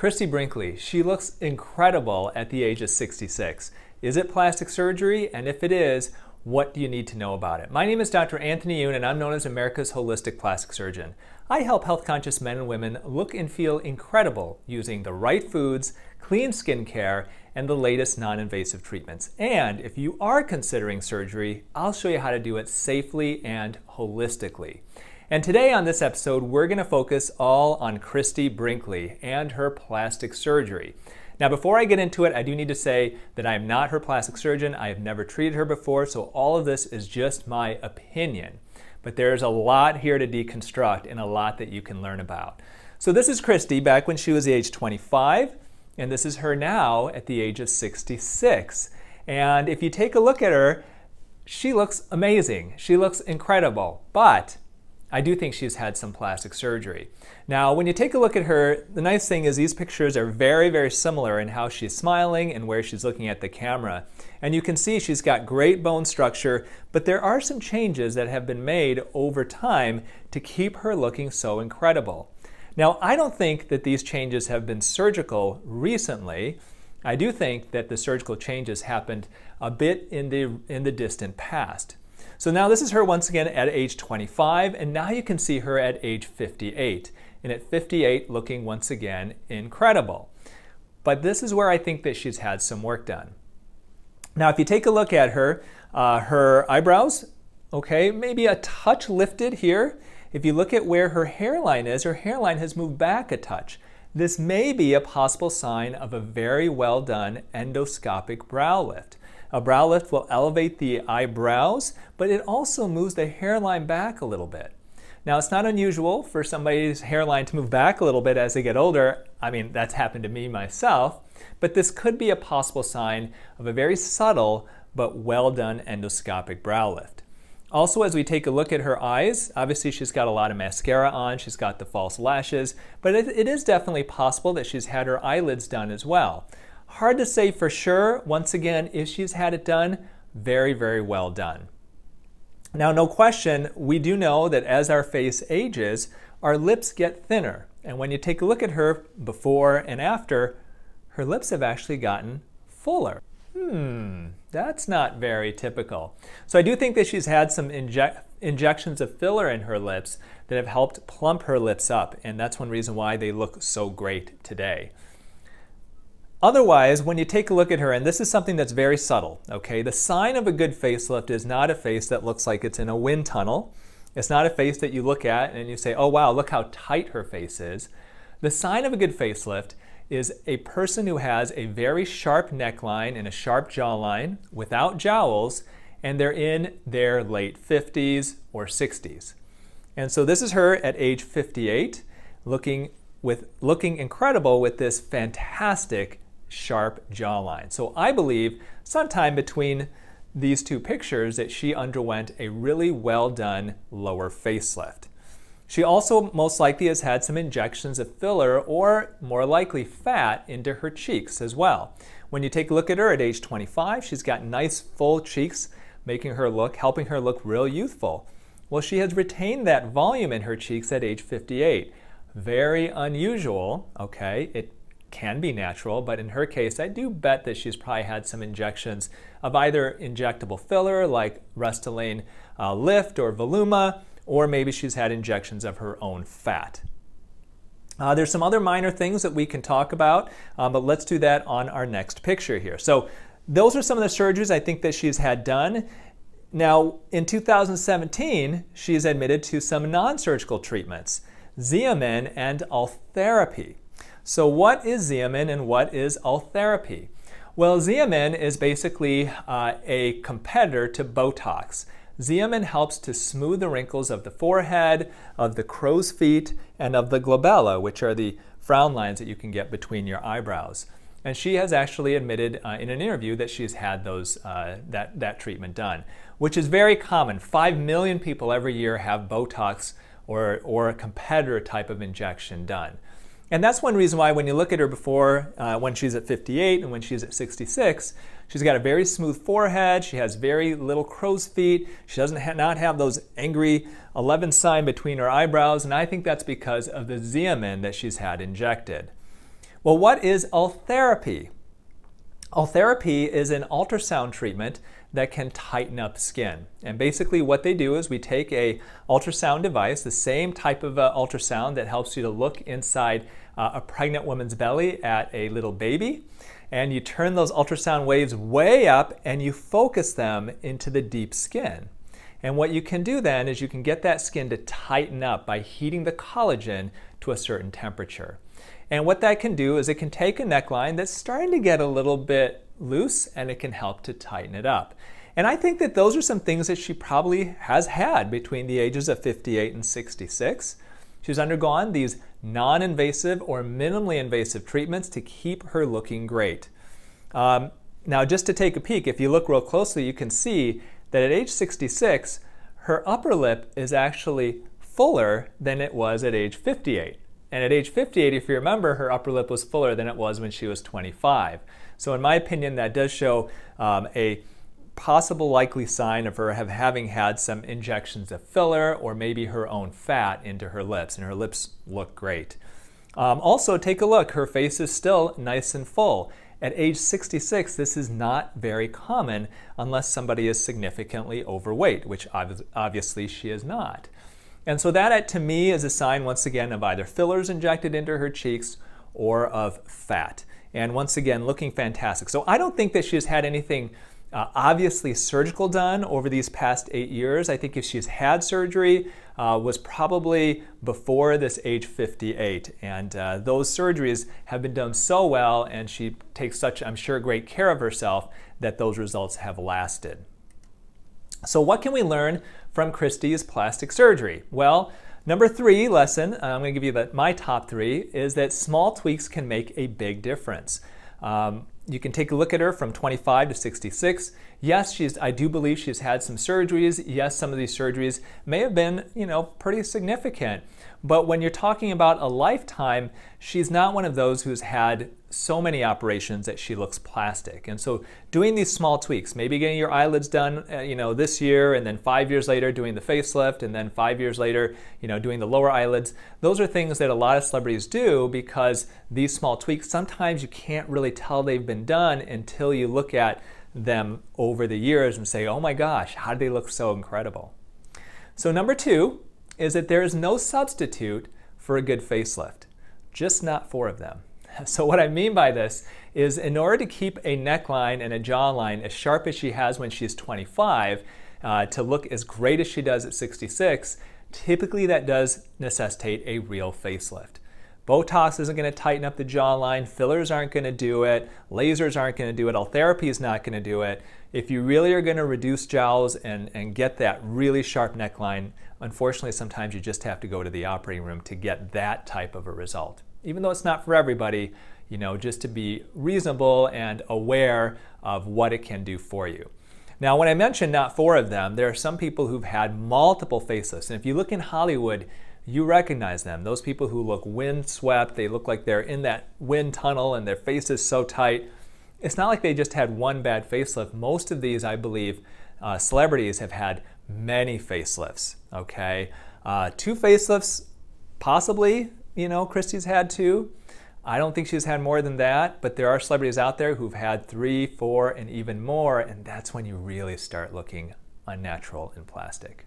Christie Brinkley, she looks incredible at the age of 66. Is it plastic surgery? And if it is, what do you need to know about it? My name is Dr. Anthony Youn, and I'm known as America's Holistic Plastic Surgeon. I help health conscious men and women look and feel incredible using the right foods, clean skincare, and the latest non invasive treatments. And if you are considering surgery, I'll show you how to do it safely and holistically. And today on this episode, we're going to focus all on Christie Brinkley and her plastic surgery. Now, before I get into it, I do need to say that I am not her plastic surgeon. I have never treated her before, so all of this is just my opinion. But there's a lot here to deconstruct and a lot that you can learn about. So, this is Christie back when she was age 25. And this is her now at the age of 66. And if you take a look at her, she looks amazing. She looks incredible. But I do think she's had some plastic surgery. Now, when you take a look at her, the nice thing is these pictures are very, very similar in how she's smiling and where she's looking at the camera. And you can see she's got great bone structure, but there are some changes that have been made over time to keep her looking so incredible. Now, I don't think that these changes have been surgical recently. I do think that the surgical changes happened a bit in the, in the distant past. So now this is her once again at age 25, and now you can see her at age 58. And at 58, looking once again incredible. But this is where I think that she's had some work done. Now, if you take a look at her, uh, her eyebrows, okay, maybe a touch lifted here. If you look at where her hairline is, her hairline has moved back a touch. This may be a possible sign of a very well done endoscopic brow lift. A brow lift will elevate the eyebrows, but it also moves the hairline back a little bit. Now, it's not unusual for somebody's hairline to move back a little bit as they get older. I mean, that's happened to me myself, but this could be a possible sign of a very subtle but well done endoscopic brow lift. Also, as we take a look at her eyes, obviously she's got a lot of mascara on, she's got the false lashes, but it, it is definitely possible that she's had her eyelids done as well. Hard to say for sure, once again, if she's had it done, very, very well done. Now, no question, we do know that as our face ages, our lips get thinner. And when you take a look at her before and after, her lips have actually gotten fuller. Hmm, that's not very typical. So I do think that she's had some inject, injections of filler in her lips that have helped plump her lips up, and that's one reason why they look so great today. Otherwise, when you take a look at her, and this is something that's very subtle, okay, the sign of a good facelift is not a face that looks like it's in a wind tunnel. It's not a face that you look at and you say, oh wow, look how tight her face is. The sign of a good facelift is a person who has a very sharp neckline and a sharp jawline without jowls, and they're in their late 50s or 60s. And so this is her at age 58, looking with looking incredible with this fantastic sharp jawline. So I believe sometime between these two pictures that she underwent a really well done lower facelift. She also most likely has had some injections of filler or more likely fat into her cheeks as well. When you take a look at her at age 25, she's got nice full cheeks, making her look, helping her look real youthful. Well, she has retained that volume in her cheeks at age 58. Very unusual, okay? It can be natural, but in her case, I do bet that she's probably had some injections of either injectable filler like Restylane uh, Lift or Voluma, or maybe she's had injections of her own fat. Uh, there's some other minor things that we can talk about, um, but let's do that on our next picture here. So those are some of the surgeries I think that she's had done. Now, in 2017, she's admitted to some non-surgical treatments, Xeomin and Ultherapy. So what is Xeomin and what is Ultherapy? Well, Xeomin is basically uh, a competitor to Botox. Xeomin helps to smooth the wrinkles of the forehead, of the crow's feet, and of the glabella, which are the frown lines that you can get between your eyebrows. And she has actually admitted uh, in an interview that she's had those, uh, that, that treatment done, which is very common. Five million people every year have Botox or, or a competitor type of injection done. And that's one reason why when you look at her before, uh, when she's at 58 and when she's at 66, she's got a very smooth forehead, she has very little crow's feet, she doesn't ha not have those angry 11 sign between her eyebrows, and I think that's because of the Xeomin that she's had injected. Well, what is Ultherapy? Ultherapy is an ultrasound treatment that can tighten up skin. And basically what they do is we take a ultrasound device, the same type of uh, ultrasound that helps you to look inside uh, a pregnant woman's belly at a little baby, and you turn those ultrasound waves way up and you focus them into the deep skin. And what you can do then is you can get that skin to tighten up by heating the collagen to a certain temperature. And what that can do is it can take a neckline that's starting to get a little bit loose and it can help to tighten it up. And I think that those are some things that she probably has had between the ages of 58 and 66. She's undergone these non invasive or minimally invasive treatments to keep her looking great. Um, now, just to take a peek, if you look real closely, you can see that at age 66, her upper lip is actually fuller than it was at age 58. And at age 58, if you remember, her upper lip was fuller than it was when she was 25. So, in my opinion, that does show um, a possible likely sign of her have having had some injections of filler or maybe her own fat into her lips, and her lips look great. Um, also, take a look, her face is still nice and full. At age 66, this is not very common unless somebody is significantly overweight, which obviously she is not. And so that to me is a sign once again of either fillers injected into her cheeks or of fat. And once again, looking fantastic. So I don't think that she has had anything uh, obviously surgical done over these past eight years. I think if she's had surgery, uh, was probably before this age 58. And uh, those surgeries have been done so well, and she takes such, I'm sure, great care of herself that those results have lasted. So, what can we learn from Christie's plastic surgery? Well, number three lesson, I'm going to give you the, my top three, is that small tweaks can make a big difference. Um, you can take a look at her from 25 to 66. Yes, she's, I do believe she's had some surgeries. Yes, some of these surgeries may have been, you know, pretty significant. But when you're talking about a lifetime, she's not one of those who's had so many operations that she looks plastic. And so doing these small tweaks, maybe getting your eyelids done, uh, you know, this year and then 5 years later doing the facelift and then 5 years later, you know, doing the lower eyelids, those are things that a lot of celebrities do because these small tweaks sometimes you can't really tell they've been done until you look at them over the years and say, "Oh my gosh, how do they look so incredible?" So number 2, is that there is no substitute for a good facelift, just not four of them. So, what I mean by this is in order to keep a neckline and a jawline as sharp as she has when she's 25, uh, to look as great as she does at 66, typically that does necessitate a real facelift. Botox isn't going to tighten up the jawline, fillers aren't going to do it, lasers aren't going to do it, Ultherapy is not going to do it. If you really are going to reduce jowls and, and get that really sharp neckline, unfortunately, sometimes you just have to go to the operating room to get that type of a result. Even though it's not for everybody, you know, just to be reasonable and aware of what it can do for you. Now, when I mentioned not four of them, there are some people who've had multiple facelifts. And if you look in Hollywood, you recognize them. Those people who look windswept, they look like they're in that wind tunnel and their face is so tight. It's not like they just had one bad facelift. Most of these, I believe, uh, celebrities have had many facelifts. Okay, uh, two facelifts, possibly. You know, Christie's had two. I don't think she's had more than that, but there are celebrities out there who've had three, four, and even more, and that's when you really start looking unnatural and plastic.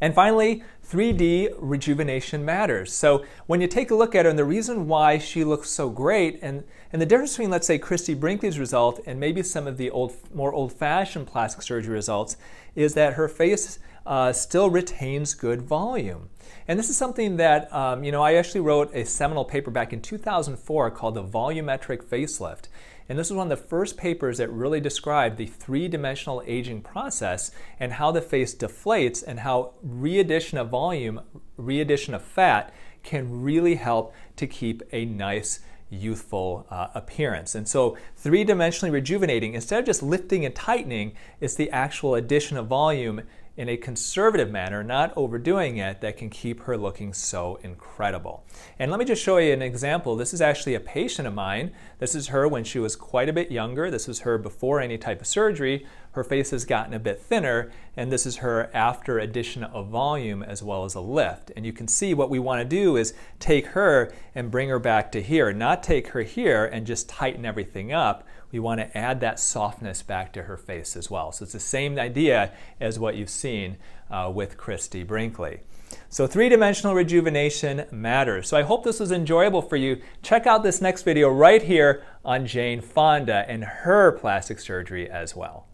And finally, 3D rejuvenation matters. So when you take a look at her, and the reason why she looks so great, and, and the difference between, let's say, Christie Brinkley's result and maybe some of the old, more old-fashioned plastic surgery results, is that her face uh, still retains good volume. And this is something that, um, you know, I actually wrote a seminal paper back in 2004 called the volumetric facelift. And this was one of the first papers that really described the three-dimensional aging process and how the face deflates and how readdition of volume, readdition of fat can really help to keep a nice youthful uh, appearance. And so three-dimensionally rejuvenating, instead of just lifting and tightening, it's the actual addition of volume in a conservative manner, not overdoing it, that can keep her looking so incredible. And let me just show you an example. This is actually a patient of mine. This is her when she was quite a bit younger. This was her before any type of surgery. Her face has gotten a bit thinner, and this is her after addition of volume as well as a lift. And you can see what we want to do is take her and bring her back to here, not take her here and just tighten everything up. We want to add that softness back to her face as well. So it's the same idea as what you've seen uh, with Christie Brinkley. So three-dimensional rejuvenation matters. So I hope this was enjoyable for you. Check out this next video right here on Jane Fonda and her plastic surgery as well.